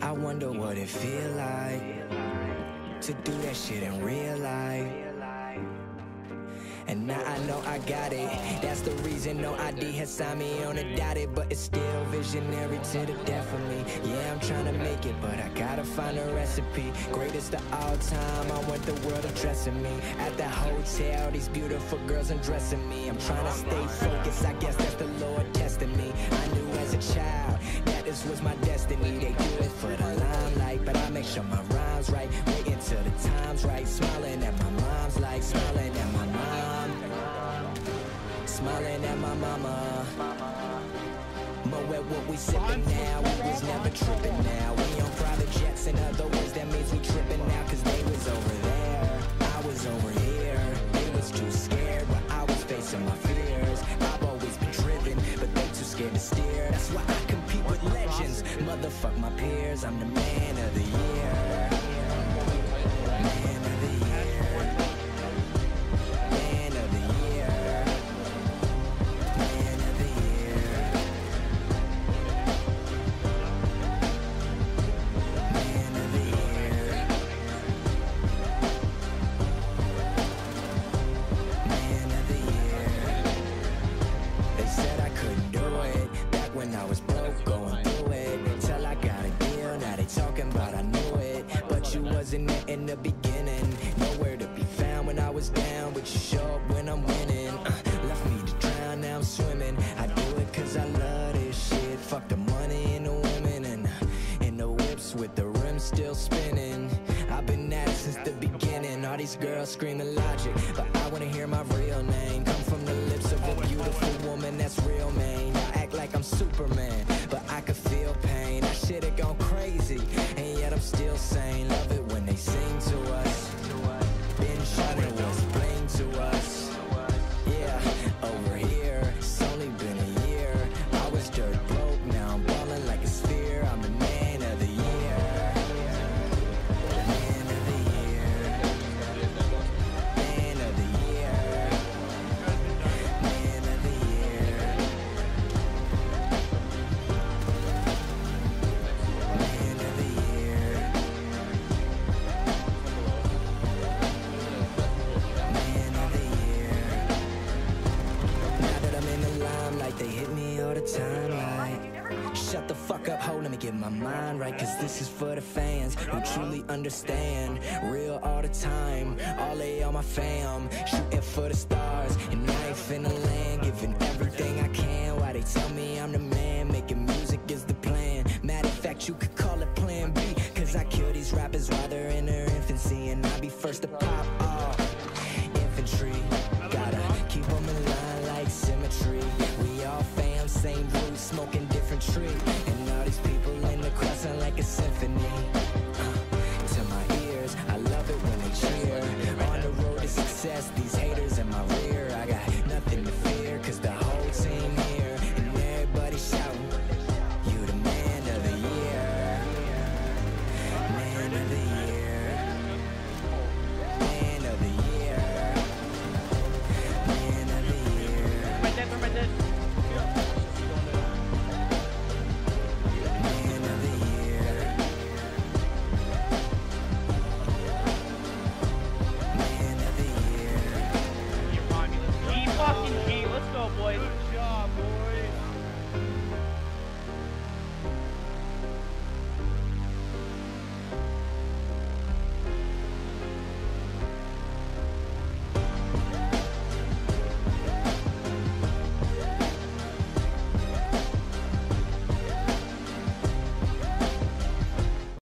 I wonder what it feel like to do that shit in real life. And now I know I got it. That's the reason No I.D. has signed me on a dotted, but it's still visionary to the death of me. Yeah, I'm trying to make it, but I gotta find a recipe. Greatest of all time, I want the world addressing me. At the hotel, these beautiful girls undressing me. I'm trying to stay focused, I guess that's the Lord testing me. I knew as a child that this was my destiny. They do it for the limelight, but I make sure my rhymes right. Waiting till the time's right, smiling at my mom's like smiling at my mom, smiling at my mama. At what we sipping now, we was never tripping now. We on private jets, in other words, that means we tripping now. Cause they was over there, I was over here. They was too scared, but I was facing my fears. I've always been driven, but they too scared to steer. That's why I compete with legends. Motherfuck my peers, I'm the man of the year. The beginning. Nowhere to be found when I was down, but you show up when I'm winning. Uh, left me to drown, now I'm swimming. I do it cause I love this shit. Fuck the money and the women and and the whips with the rims still spinning. I've been at it since the beginning. All these girls screaming logic, but I wanna hear my real name come from the lips of a beautiful woman that's real, man. I act like I'm Superman, but I could feel pain. I should've gone crazy, and yet I'm still sane. Let me get my mind right Cause this is for the fans who truly understand. Real all the time, all they on my fam. Shooting for the stars, and I ain't finna land. Giving everything I can, why they tell me I'm the man? Making music is the plan. Matter of fact, you could call it plan B Cause I kill these rappers while they're in their infancy And I be first to pop Yeah.